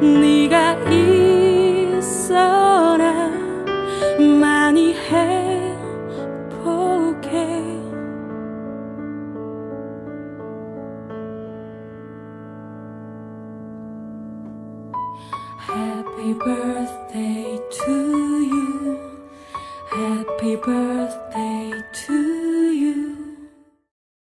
네가 있어라 많이 해보게 Happy birthday to you Happy birthday